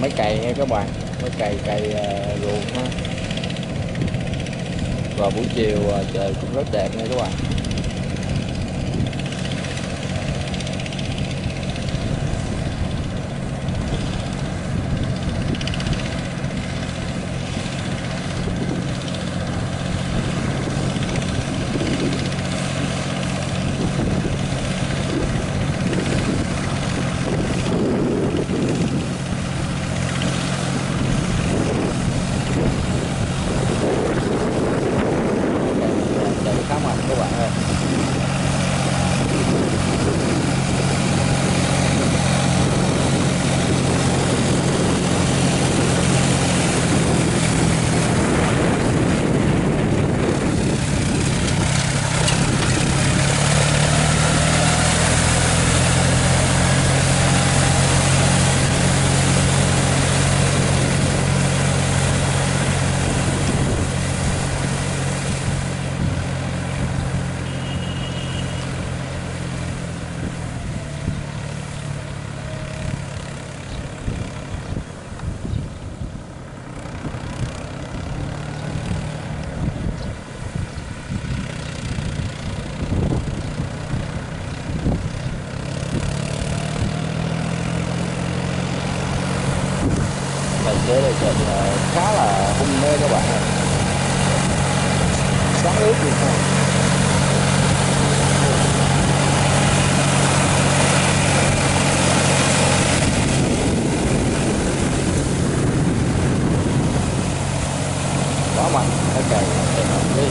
mấy cây nha các bạn, mấy cây cây ờ, ruộng ha và buổi chiều ờ, trời cũng rất đẹp nha các bạn. để lại trận khá là hung mê các bạn sáng ướt gì không quá mạnh nó càng đi